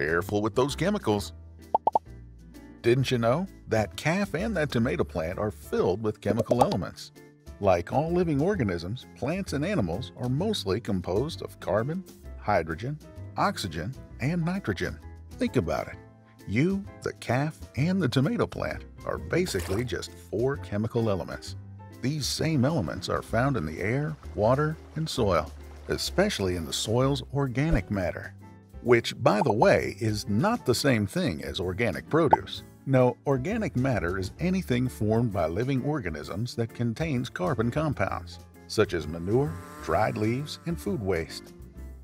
Careful with those chemicals. Didn't you know that calf and that tomato plant are filled with chemical elements? Like all living organisms, plants and animals are mostly composed of carbon, hydrogen, oxygen, and nitrogen. Think about it. You, the calf, and the tomato plant are basically just four chemical elements. These same elements are found in the air, water, and soil, especially in the soil's organic matter, which, by the way, is not the same thing as organic produce. No, organic matter is anything formed by living organisms that contains carbon compounds, such as manure, dried leaves, and food waste.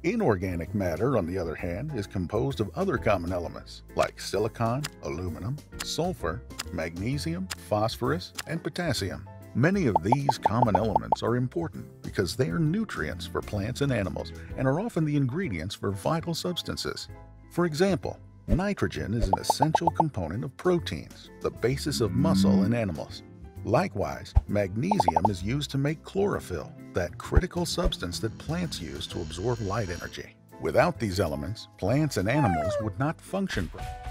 Inorganic matter, on the other hand, is composed of other common elements like silicon, aluminum, sulfur, magnesium, phosphorus, and potassium. Many of these common elements are important because they are nutrients for plants and animals and are often the ingredients for vital substances. For example, nitrogen is an essential component of proteins, the basis of muscle in animals. Likewise, magnesium is used to make chlorophyll, that critical substance that plants use to absorb light energy. Without these elements, plants and animals would not function properly.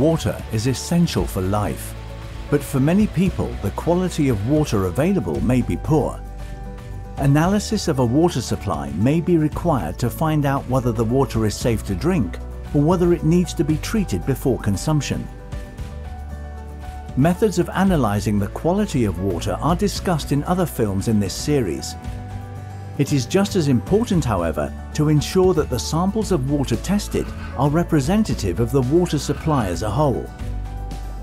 Water is essential for life, but for many people the quality of water available may be poor. Analysis of a water supply may be required to find out whether the water is safe to drink or whether it needs to be treated before consumption. Methods of analysing the quality of water are discussed in other films in this series. It is just as important, however, to ensure that the samples of water tested are representative of the water supply as a whole.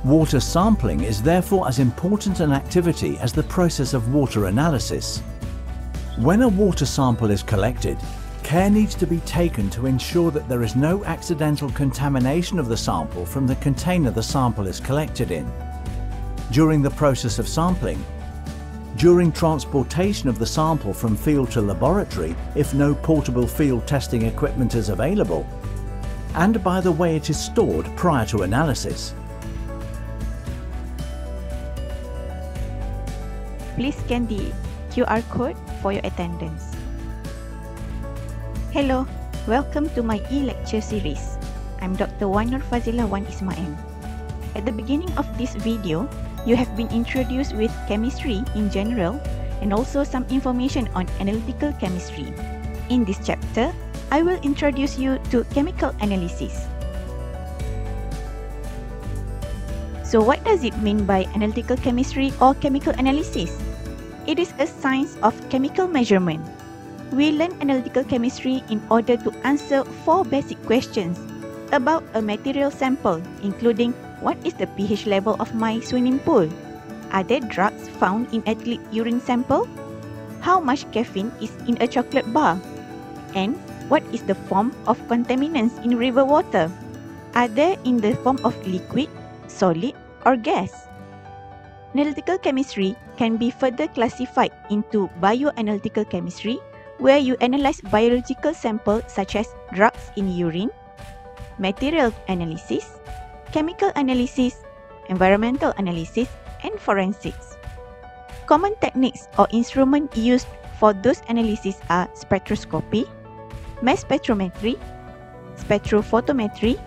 Water sampling is therefore as important an activity as the process of water analysis. When a water sample is collected, care needs to be taken to ensure that there is no accidental contamination of the sample from the container the sample is collected in. During the process of sampling, during transportation of the sample from field to laboratory if no portable field testing equipment is available, and by the way it is stored prior to analysis. Please scan the QR code for your attendance. Hello, welcome to my e-lecture series. I'm Dr. Wanur Fazila Wan Ismail. At the beginning of this video, you have been introduced with chemistry in general and also some information on analytical chemistry. In this chapter, I will introduce you to chemical analysis. So what does it mean by analytical chemistry or chemical analysis? It is a science of chemical measurement. We learn analytical chemistry in order to answer four basic questions about a material sample, including what is the pH level of my swimming pool? Are there drugs found in athlete urine sample? How much caffeine is in a chocolate bar? And what is the form of contaminants in river water? Are they in the form of liquid, solid, or gas? Analytical chemistry can be further classified into bioanalytical chemistry, where you analyze biological samples such as drugs in urine, material analysis, chemical analysis, environmental analysis, and forensics. Common techniques or instruments used for those analyses are spectroscopy, mass spectrometry, spectrophotometry,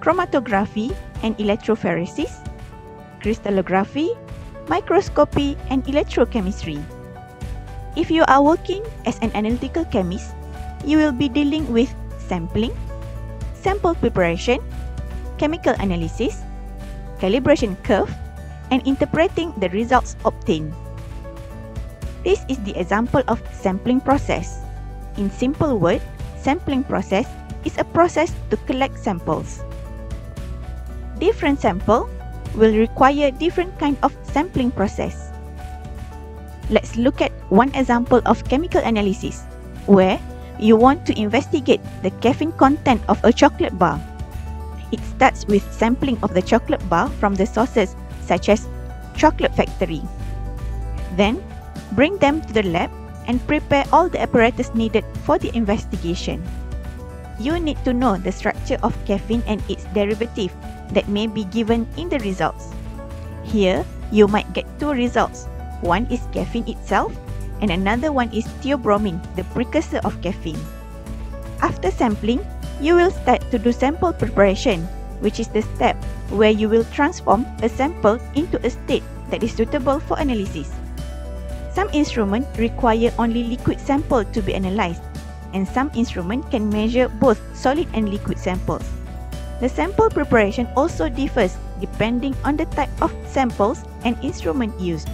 chromatography and electrophoresis, crystallography, microscopy, and electrochemistry. If you are working as an analytical chemist, you will be dealing with sampling, sample preparation, chemical analysis, calibration curve, and interpreting the results obtained. This is the example of sampling process. In simple word, sampling process is a process to collect samples. Different sample will require different kind of sampling process. let's look at one example of chemical analysis where you want to investigate the caffeine content of a chocolate bar. It starts with sampling of the chocolate bar from the sources such as chocolate factory. Then, bring them to the lab and prepare all the apparatus needed for the investigation. You need to know the structure of caffeine and its derivative that may be given in the results. Here, you might get two results. One is caffeine itself and another one is theobromine, the precursor of caffeine. After sampling, you will start to do sample preparation, which is the step where you will transform a sample into a state that is suitable for analysis. Some instruments require only liquid sample to be analyzed, and some instruments can measure both solid and liquid samples. The sample preparation also differs depending on the type of samples and instrument used.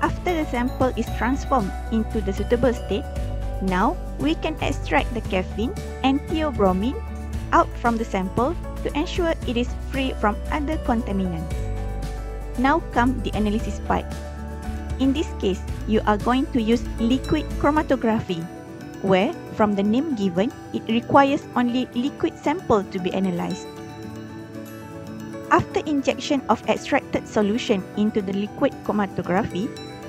After the sample is transformed into the suitable state, now we can extract the caffeine and theobromine out from the sample to ensure it is free from other contaminants. Now come the analysis part. In this case, you are going to use liquid chromatography, where from the name given, it requires only liquid sample to be analyzed. After injection of extracted solution into the liquid chromatography,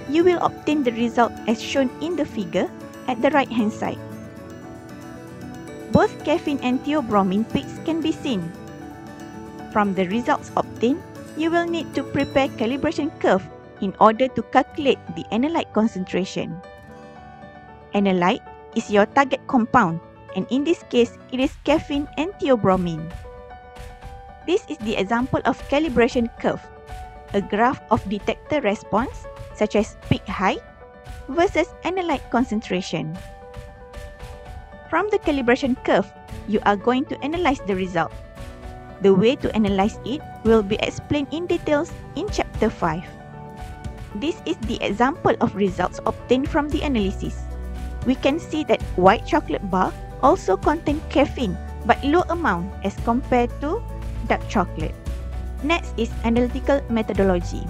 you will obtain the result as shown in the figure at the right hand side. Both caffeine and theobromine peaks can be seen. From the results obtained, you will need to prepare calibration curve in order to calculate the analyte concentration. Analyte is your target compound and in this case, it is caffeine and theobromine. This is the example of calibration curve, a graph of detector response such as peak height versus analyte concentration. From the calibration curve, you are going to analyze the result. The way to analyze it will be explained in details in chapter 5. This is the example of results obtained from the analysis. We can see that white chocolate bar also contain caffeine but low amount as compared to dark chocolate. Next is analytical methodology.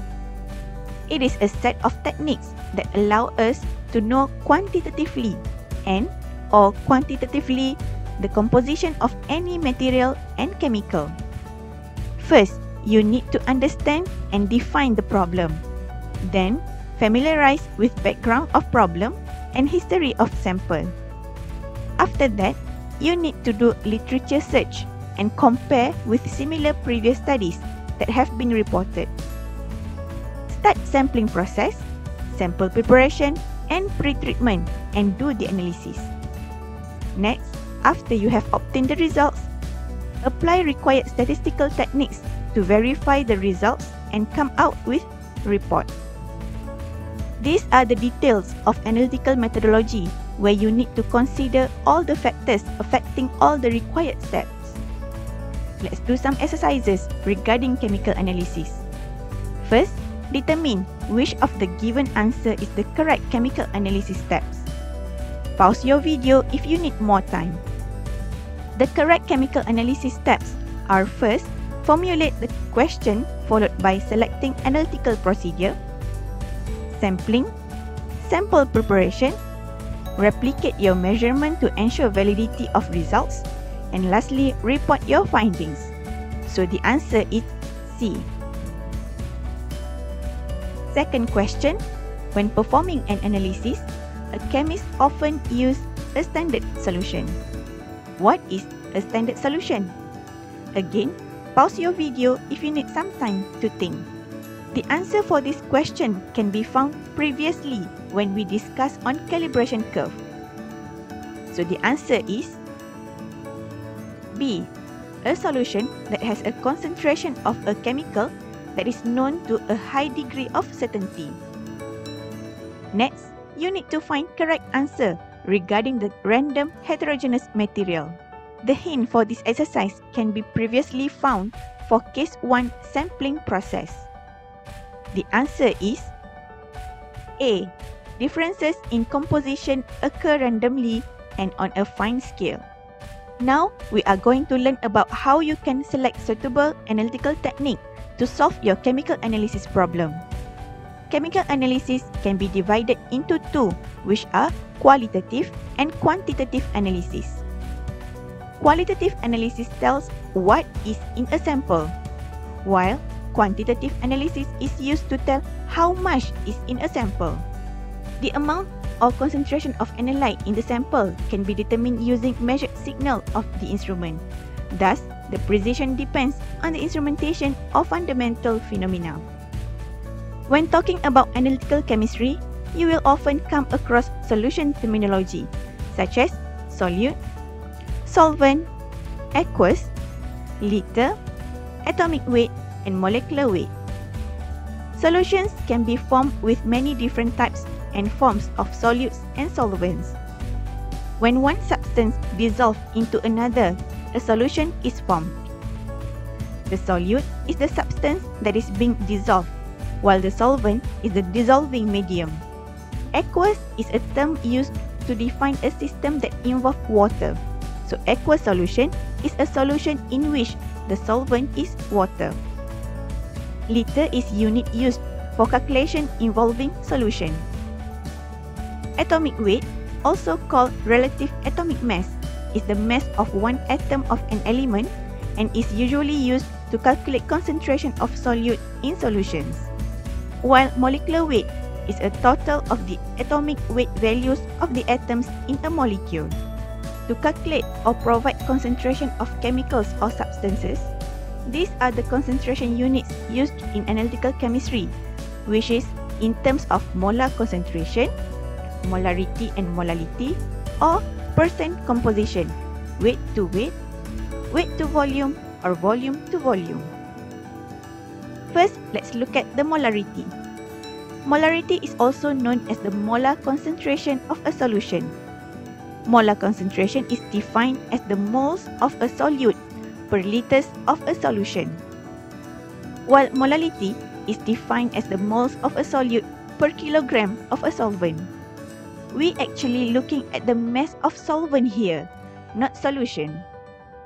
It is a set of techniques that allow us to know quantitatively and or quantitatively the composition of any material and chemical. First, you need to understand and define the problem. Then, familiarize with background of problem and history of sample. After that, you need to do literature search and compare with similar previous studies that have been reported start sampling process, sample preparation, and pre-treatment and do the analysis. Next, after you have obtained the results, apply required statistical techniques to verify the results and come out with report. These are the details of analytical methodology where you need to consider all the factors affecting all the required steps. Let's do some exercises regarding chemical analysis. First, Determine which of the given answer is the correct chemical analysis steps. Pause your video if you need more time. The correct chemical analysis steps are first, formulate the question followed by selecting analytical procedure, sampling, sample preparation, replicate your measurement to ensure validity of results, and lastly, report your findings. So the answer is C. Second question, when performing an analysis, a chemist often use a standard solution. What is a standard solution? Again, pause your video if you need some time to think. The answer for this question can be found previously when we discussed on calibration curve. So the answer is B. A solution that has a concentration of a chemical that is known to a high degree of certainty. Next, you need to find correct answer regarding the random heterogeneous material. The hint for this exercise can be previously found for case 1 sampling process. The answer is A. Differences in composition occur randomly and on a fine scale. Now, we are going to learn about how you can select suitable analytical technique to solve your chemical analysis problem. chemical analysis can be divided into two, which are qualitative and quantitative analysis. Qualitative analysis tells what is in a sample, while quantitative analysis is used to tell how much is in a sample. The amount or concentration of analyte in the sample can be determined using measured signal of the instrument. Thus, the precision depends on the instrumentation or fundamental phenomena. When talking about analytical chemistry, you will often come across solution terminology such as solute, solvent, aqueous, liter, atomic weight, and molecular weight. Solutions can be formed with many different types and forms of solutes and solvents. When one substance dissolves into another, a solution is formed. The solute is the substance that is being dissolved, while the solvent is the dissolving medium. Aqueous is a term used to define a system that involves water. So aqueous solution is a solution in which the solvent is water. Liter is unit used for calculation involving solution. Atomic weight, also called relative atomic mass, is the mass of one atom of an element and is usually used to calculate concentration of solute in solutions. While molecular weight is a total of the atomic weight values of the atoms in a molecule. To calculate or provide concentration of chemicals or substances, these are the concentration units used in analytical chemistry, which is in terms of molar concentration, molarity and molality, or percent composition, weight to weight, weight to volume, or volume to volume. First, let's look at the molarity. Molarity is also known as the molar concentration of a solution. Molar concentration is defined as the moles of a solute per liters of a solution. While molality is defined as the moles of a solute per kilogram of a solvent. We actually looking at the mass of solvent here, not solution.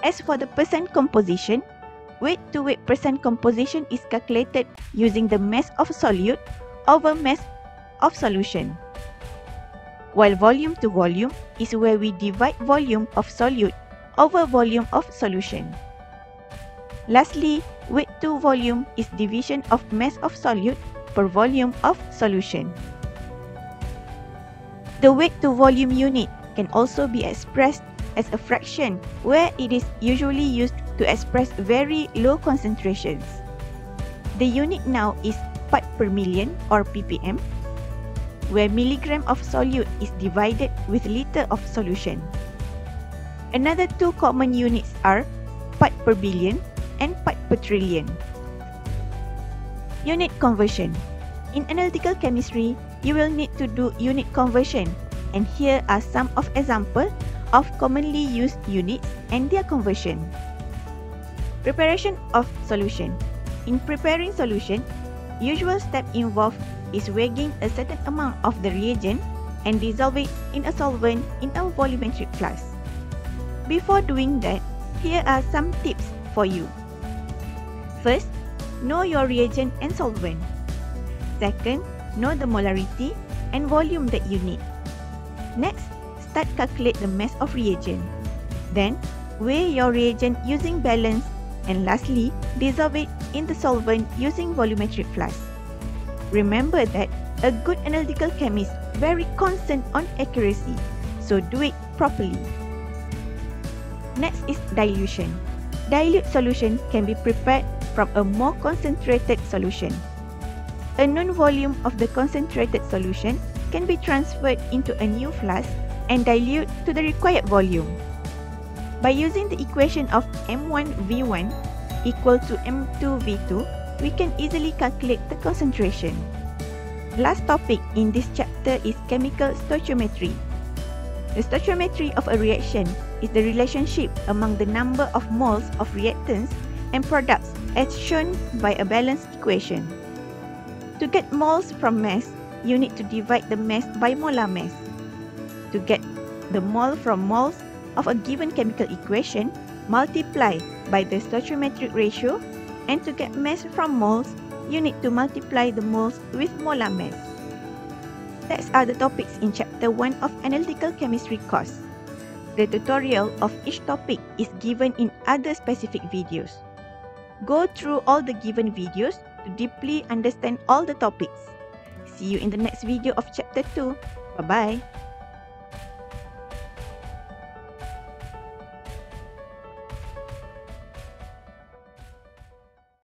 As for the percent composition, weight to weight percent composition is calculated using the mass of solute over mass of solution. While volume to volume is where we divide volume of solute over volume of solution. Lastly, weight to volume is division of mass of solute per volume of solution. The weight to volume unit can also be expressed as a fraction where it is usually used to express very low concentrations. The unit now is part per million or ppm, where milligram of solute is divided with liter of solution. Another two common units are part per billion and part per trillion. Unit conversion. In analytical chemistry, you will need to do unit conversion and here are some of example of commonly used units and their conversion. Preparation of solution. In preparing solution, usual step involved is weighing a certain amount of the reagent and dissolve it in a solvent in a volumetric flask. Before doing that, here are some tips for you. First, know your reagent and solvent. Second, know the molarity and volume that you need. Next, start calculate the mass of reagent. Then, weigh your reagent using balance and lastly, dissolve it in the solvent using volumetric flask. Remember that a good analytical chemist very concerned on accuracy, so do it properly. Next is dilution. Dilute solution can be prepared from a more concentrated solution. A known volume of the concentrated solution can be transferred into a new flask and dilute to the required volume. By using the equation of M1V1 equal to M2V2, we can easily calculate the concentration. Last topic in this chapter is chemical stoichiometry. The stoichiometry of a reaction is the relationship among the number of moles of reactants and products as shown by a balanced equation. To get moles from mass, you need to divide the mass by molar mass. To get the mole from moles of a given chemical equation, multiply by the stoichiometric ratio and to get mass from moles, you need to multiply the moles with molar mass. These are the topics in Chapter 1 of Analytical Chemistry course. The tutorial of each topic is given in other specific videos. Go through all the given videos to deeply understand all the topics. See you in the next video of Chapter 2. Bye-bye.